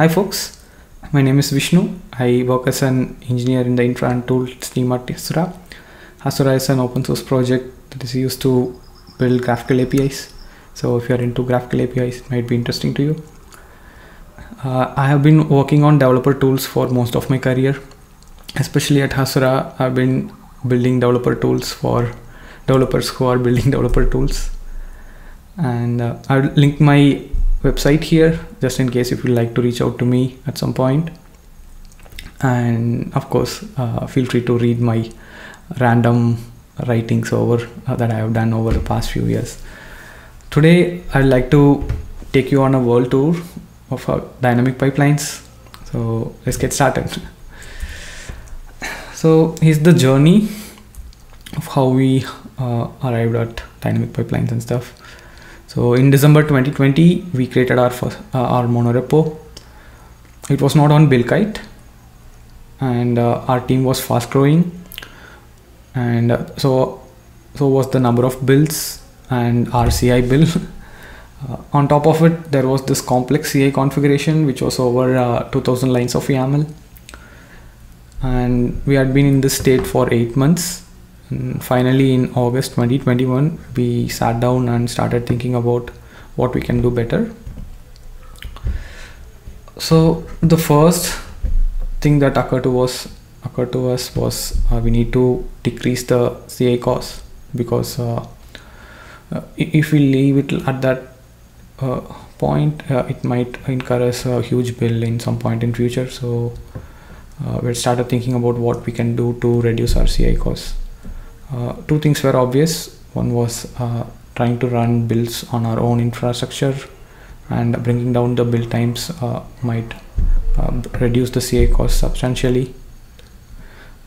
Hi folks, my name is Vishnu. I work as an engineer in the infra and tools team at Hasura. Hasura is an open source project that is used to build GraphQL APIs. So if you're into GraphQL APIs, it might be interesting to you. Uh, I have been working on developer tools for most of my career. Especially at Hasura, I've been building developer tools for developers who are building developer tools. And uh, I'll link my website here just in case if you'd like to reach out to me at some point. And of course uh, feel free to read my random writings over uh, that i have done over the past few years. Today i'd like to take you on a world tour of our dynamic pipelines. So let's get started. So here's the journey of how we uh, arrived at dynamic pipelines and stuff so in December 2020, we created our first, uh, our monorepo. It was not on Buildkite, and uh, our team was fast growing, and uh, so so was the number of builds and our CI bill. Uh, on top of it, there was this complex CI configuration, which was over uh, 2,000 lines of YAML, and we had been in this state for eight months and finally, in August 2021, we sat down and started thinking about what we can do better. So the first thing that occurred to us occurred to us was uh, we need to decrease the CI cost because uh, uh, if we leave it at that uh, point, uh, it might incur us a huge bill in some point in future. So uh, we started thinking about what we can do to reduce our CI costs. Uh, two things were obvious. One was uh, trying to run builds on our own infrastructure and bringing down the build times uh, might um, reduce the CI cost substantially.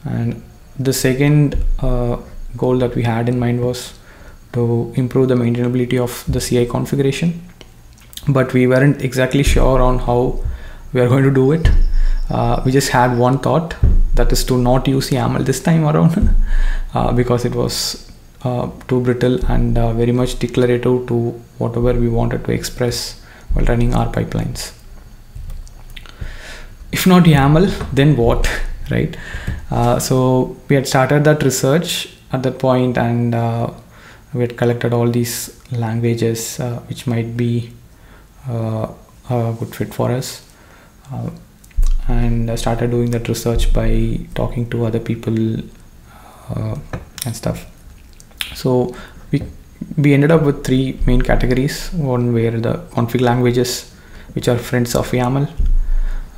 And the second goal that we had in mind was to improve the maintainability of the CI configuration. But we weren't exactly sure on how we are going to do it. Uh, we just had one thought that is to not use YAML this time around uh, because it was uh, too brittle and uh, very much declarative to whatever we wanted to express while running our pipelines. If not YAML, then what, right? Uh, so we had started that research at that point and uh, we had collected all these languages uh, which might be a good fit for us and I started doing that research by talking to other people uh, and stuff. So we we ended up with three main categories. One were the config languages, which are friends of YAML,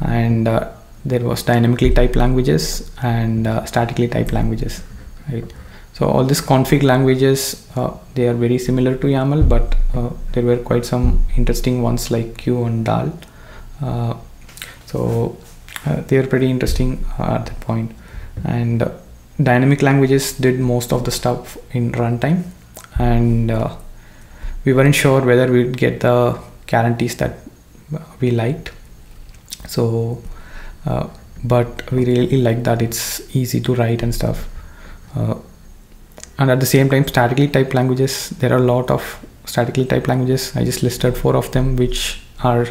and uh, there was dynamically typed languages and uh, statically typed languages, right? So all these config languages, uh, they are very similar to YAML, but uh, there were quite some interesting ones like CUE and Dhall. Uh, so they are pretty interesting uh, at that point. And uh, dynamic languages did most of the stuff in runtime. And we weren't sure whether we'd get the guarantees that we liked. So uh, but we really like that it's easy to write and stuff. Uh, and at the same time statically typed languages there are a lot of statically typed languages. I just listed four of them which our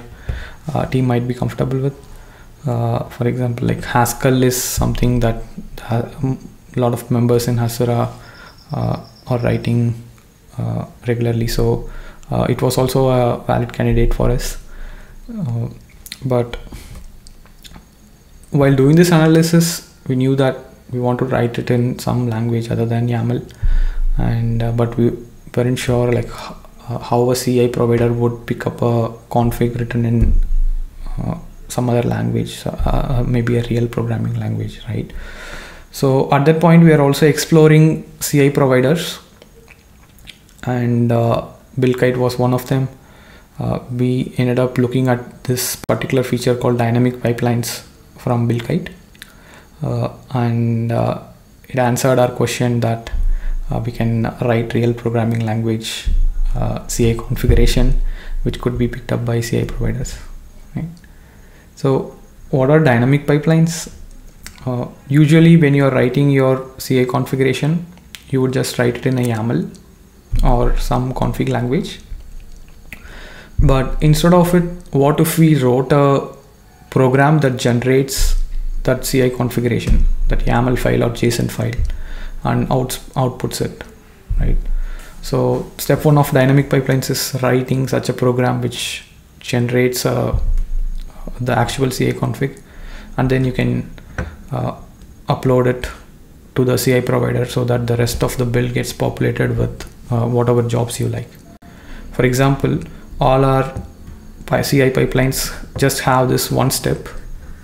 uh, team might be comfortable with uh, for example like haskell is something that a lot of members in hasura uh, are writing uh, regularly. So uh, it was also a valid candidate for us. Uh, but while doing this analysis we knew that we want to write it in some language other than yaml. And but we weren't sure like how a ci provider would pick up a config written in some other language uh, maybe a real programming language right? So at that point we are also exploring ci providers and uh, buildkite was one of them. Uh, we ended up looking at this particular feature called dynamic pipelines from buildkite uh, and uh, it answered our question that uh, we can write real programming language ci configuration which could be picked up by ci providers right so what are dynamic pipelines? Uh, usually when you're writing your CI configuration, you would just write it in a YAML or some config language. But instead of it, what if we wrote a program that generates that CI configuration, that YAML file or JSON file, and out, outputs it, right? So step one of dynamic pipelines is writing such a program which generates uh, the actual CI config, and then you can uh, upload it to the CI provider so that the rest of the build gets populated with uh, whatever jobs you like. For example, all our CI pipelines just have this one step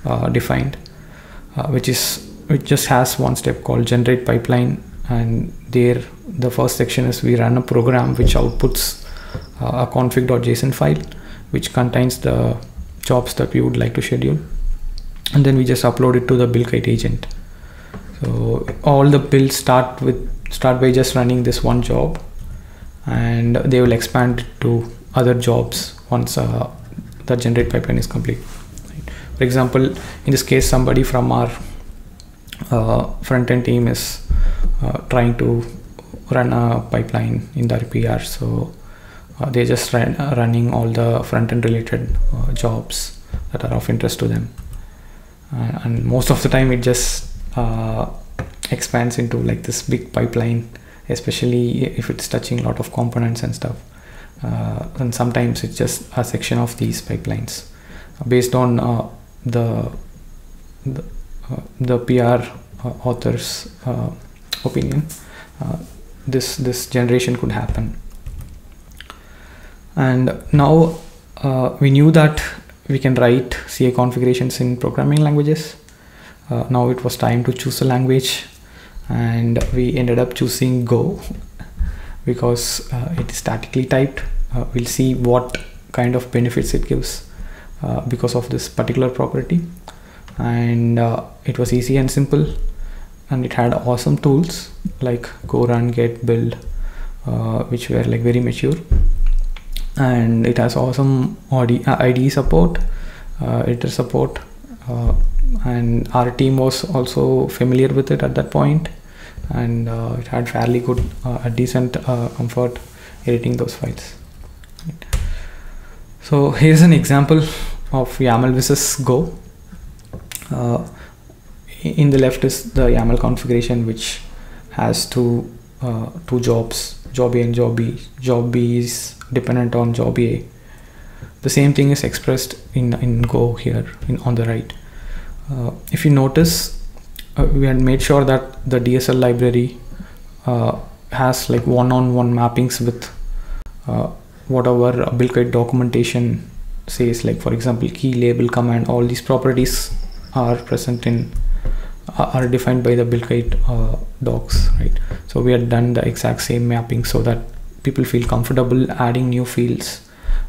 uh, defined, uh, which is which just has one step called generate pipeline, and there the first section is we run a program which outputs uh, a config.json file, which contains the jobs that we would like to schedule, and then we just upload it to the buildkite agent. So all the builds start with start by just running this one job, and they will expand to other jobs once uh, the generate pipeline is complete. Right. For example, in this case, somebody from our uh, front end team is uh, trying to run a pipeline in the PR. So uh, they're just run, uh, running all the front end related uh, jobs that are of interest to them. and most of the time, it just expands into like this big pipeline, especially if it's touching a lot of components and stuff. Uh, and sometimes it's just a section of these pipelines. Based on uh, the the, uh, the PR author's opinion this this generation could happen and now we knew that we can write CI configurations in programming languages. Now it was time to choose a language and we ended up choosing Go because uh, it is statically typed. Uh, we'll see what kind of benefits it gives uh, because of this particular property. And uh, it was easy and simple and it had awesome tools like go run get build uh, which were like very mature and it has awesome IDE support uh, editor support and our team was also familiar with it at that point and uh, it had fairly good uh, a decent uh, comfort editing those files. So here's an example of YAML versus Go. Uh, in the left is the YAML configuration which has two uh, two jobs job A and job B. Job B is dependent on job A. The same thing is expressed in in Go here in on the right. Uh, if you notice uh, we had made sure that the DSL library uh, has like one-on-one mappings with uh, whatever buildkite documentation says. Like for example key label command all these properties are present in are defined by the buildkite uh, docs right so we had done the exact same mapping so that people feel comfortable adding new fields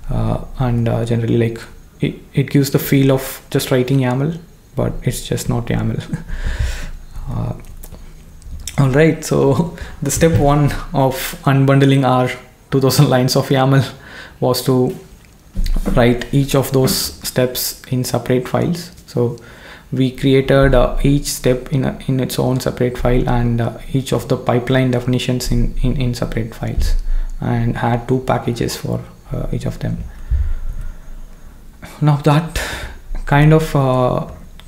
uh, and uh, generally like it, it gives the feel of just writing YAML but it's just not YAML. uh, all right, so the step one of unbundling our 2000 lines of YAML was to write each of those steps in separate files. So we created uh, each step in, a, in its own separate file and uh, each of the pipeline definitions in, in, in separate files and had two packages for uh, each of them. Now that kind of uh,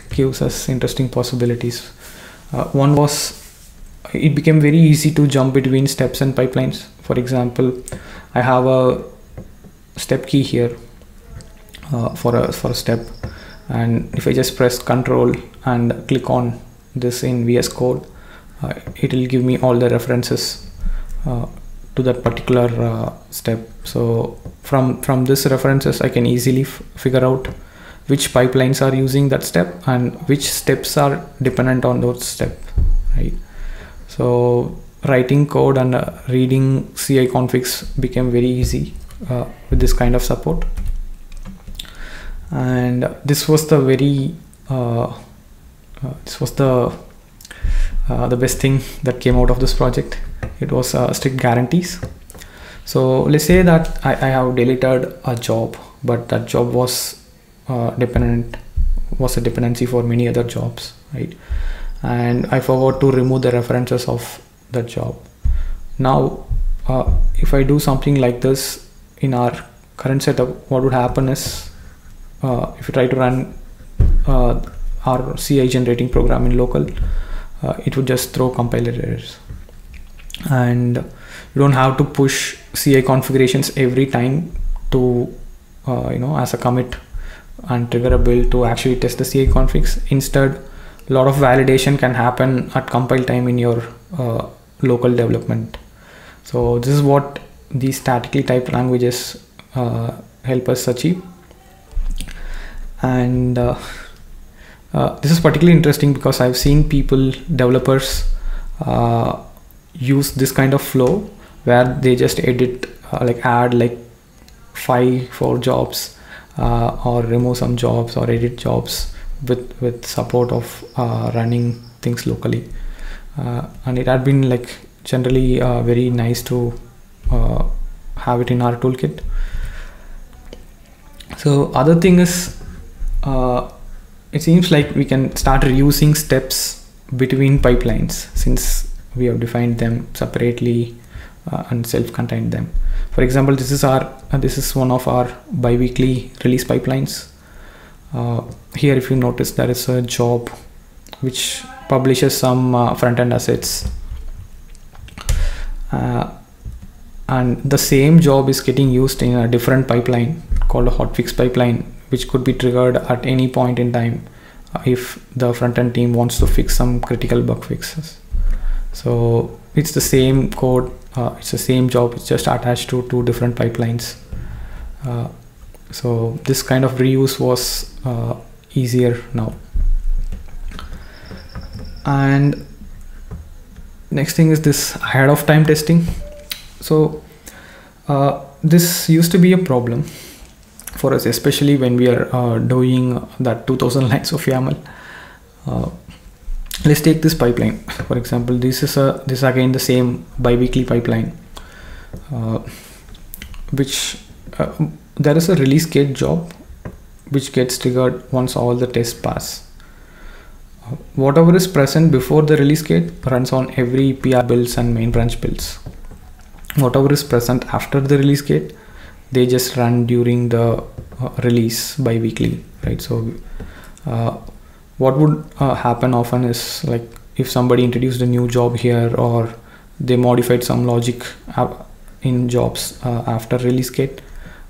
gives us interesting possibilities. Uh, one was it became very easy to jump between steps and pipelines. For example, I have a step key here uh, for a for a step, and if I just press Control and click on this in VS Code, uh, it will give me all the references uh, to that particular uh, step. So from from this references, I can easily figure out which pipelines are using that step and which steps are dependent on those steps right so writing code and uh, reading ci configs became very easy uh, with this kind of support and this was the very uh, uh this was the uh, the best thing that came out of this project. It was strict guarantees. So let's say that I, I have deleted a job but that job was uh, dependent was a dependency for many other jobs right? And I forgot to remove the references of that job. Now uh, if I do something like this in our current setup what would happen is uh, if you try to run uh, our CI generating program in local, uh, it would just throw compiler errors. And you don't have to push CI configurations every time to, uh, you know, as a commit and trigger a build to actually test the CI configs. Instead, a lot of validation can happen at compile time in your uh, local development. So this is what these statically typed languages uh, help us achieve. And uh, uh, this is particularly interesting because I've seen people, developers, uh, use this kind of flow where they just edit, uh, like add like five, four jobs, uh, or remove some jobs or edit jobs with with support of running things locally. And it had been like generally very nice to have it in our toolkit. So other thing is it seems like we can start reusing steps between pipelines since we have defined them separately uh, and self-contained them. For example, this is our uh, this is one of our bi-weekly release pipelines. Uh, here, if you notice, there is a job which publishes some uh, front-end assets, uh, and the same job is getting used in a different pipeline called a hotfix pipeline which could be triggered at any point in time if the front end team wants to fix some critical bug fixes. So it's the same code, uh, it's the same job, it's just attached to two different pipelines. Uh, so this kind of reuse was uh, easier now. And next thing is this ahead of time testing. So uh, this used to be a problem for us, especially when we are uh, doing that 2000 lines of YAML. Uh, let's take this pipeline. For example, this is a this is again the same biweekly pipeline, uh, which uh, there is a release gate job which gets triggered once all the tests pass. Uh, whatever is present before the release gate runs on every PR builds and main branch builds. Whatever is present after the release gate they just run during the uh, release bi-weekly right? So uh, what would uh, happen often is like if somebody introduced a new job here or they modified some logic in jobs uh, after release gate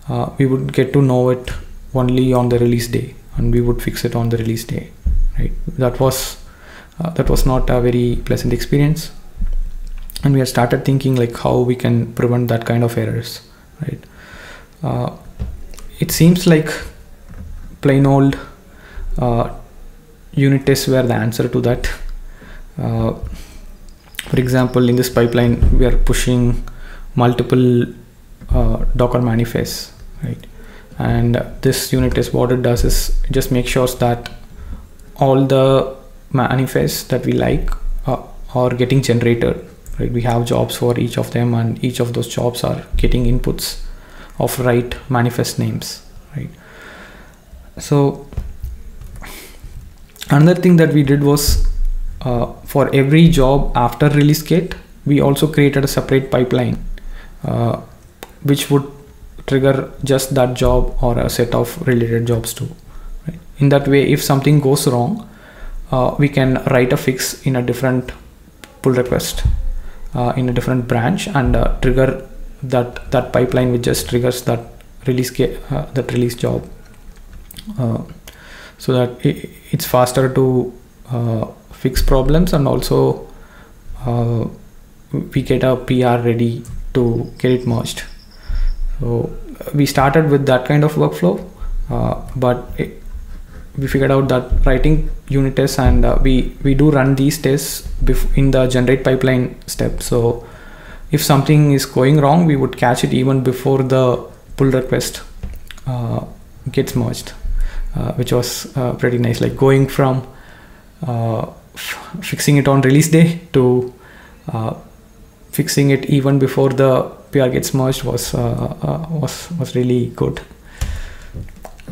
uh, we would get to know it only on the release day and we would fix it on the release day right? That was uh, that was not a very pleasant experience. And we had started thinking like how we can prevent that kind of errors right uh, it seems like plain old uh, unit tests were the answer to that. Uh, for example, in this pipeline, we are pushing multiple uh, Docker manifests, right? And this unit test, what it does is just make sure that all the manifests that we like uh, are getting generated, right? We have jobs for each of them, and each of those jobs are getting inputs of right manifest names right so another thing that we did was uh, for every job after release gate we also created a separate pipeline uh, which would trigger just that job or a set of related jobs too right? in that way if something goes wrong uh, we can write a fix in a different pull request uh, in a different branch and uh, trigger that that pipeline which just triggers that release uh, that release job. Uh, so that it, it's faster to uh, fix problems and also uh, we get a PR ready to get it merged. So we started with that kind of workflow uh, but it, we figured out that writing unit tests and uh, we we do run these tests in the generate pipeline step. So if something is going wrong we would catch it even before the pull request uh, gets merged uh, which was uh, pretty nice. Like going from uh, fixing it on release day to uh, fixing it even before the PR gets merged was uh, was was really good.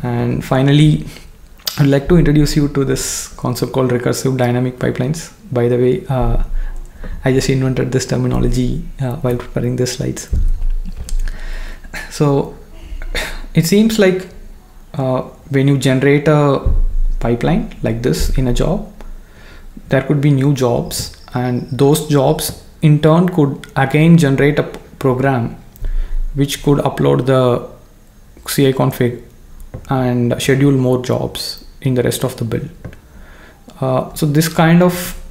And finally I'd like to introduce you to this concept called recursive dynamic pipelines. By the way I just invented this terminology uh, while preparing the slides. So it seems like uh, when you generate a pipeline like this in a job there could be new jobs and those jobs in turn could again generate a program which could upload the CI config and schedule more jobs in the rest of the build. Uh, so this kind of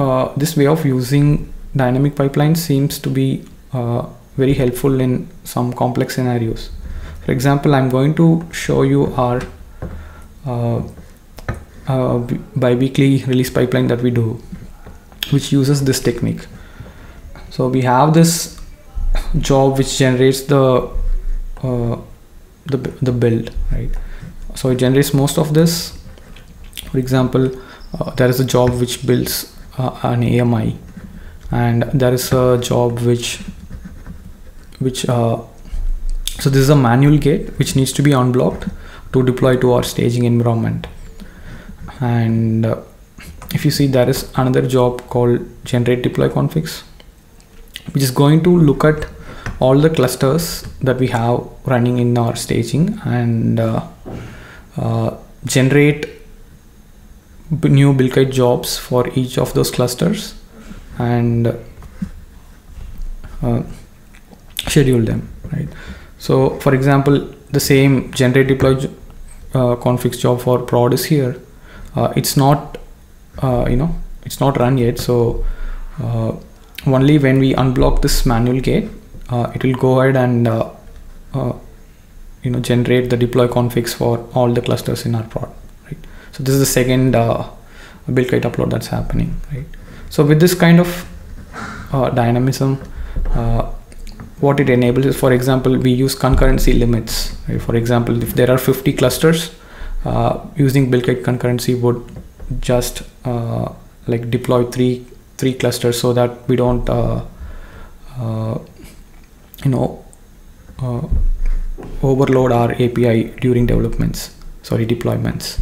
uh, this way of using dynamic pipelines seems to be uh, very helpful in some complex scenarios. For example, I'm going to show you our uh, uh, bi-weekly release pipeline that we do, which uses this technique. So we have this job which generates the uh, the, the build, right? So it generates most of this. For example, uh, there is a job which builds an AMI, and there is a job which which uh, so this is a manual gate which needs to be unblocked to deploy to our staging environment. And uh, if you see there is another job called generate deploy configs which is going to look at all the clusters that we have running in our staging and uh, uh, generate new Buildkite jobs for each of those clusters and uh, schedule them right? So for example the same generate deploy uh, configs job for prod is here. Uh, it's not uh, you know it's not run yet. So uh, only when we unblock this manual gate uh, it will go ahead and you know generate the deploy configs for all the clusters in our prod so this is the second build Buildkite upload that's happening right so with this kind of dynamism what it enables is for example we use concurrency limits right? for example if there are 50 clusters uh, using Buildkite concurrency would just uh, like deploy three three clusters so that we don't uh, uh you know uh, overload our API during developments sorry deployments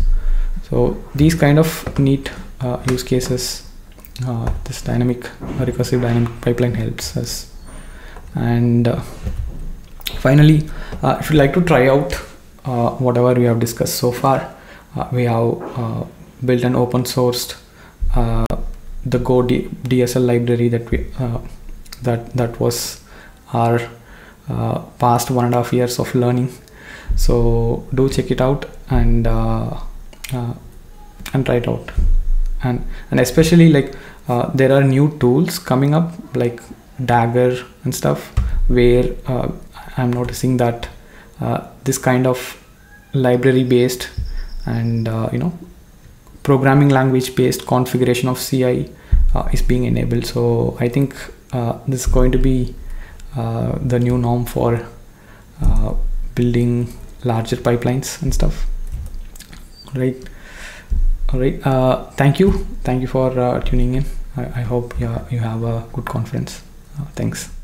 so these kind of neat uh, use cases this dynamic recursive dynamic pipeline helps us and finally if you'd like to try out uh, whatever we have discussed so far. Uh, we have uh, built an open sourced the Go D DSL library that we that that was our past one and a half years of learning. So do check it out and and try it out and and especially like uh, there are new tools coming up like dagger and stuff where uh, i'm noticing that uh, this kind of library based and uh, you know programming language based configuration of CI uh, is being enabled. So I think uh, this is going to be uh, the new norm for uh, building larger pipelines and stuff. Right. All right. Uh, thank you. Thank you for uh, tuning in. I, I hope you, you have a good conference. Uh, thanks.